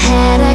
head